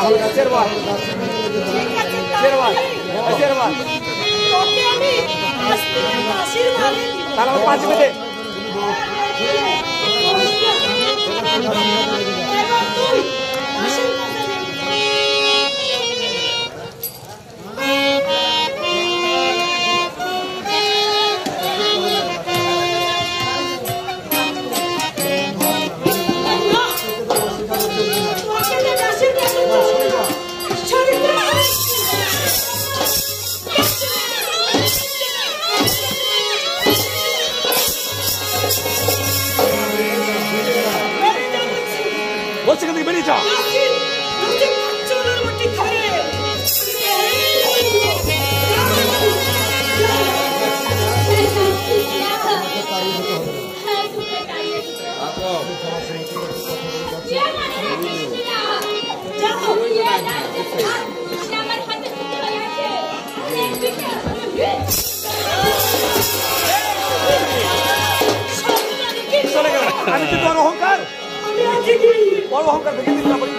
Tira o ar. Tira o ar. Tira o ar. Tá na parte de Levanta! 这个你们的 বড় অহংকার ভেঙে পারি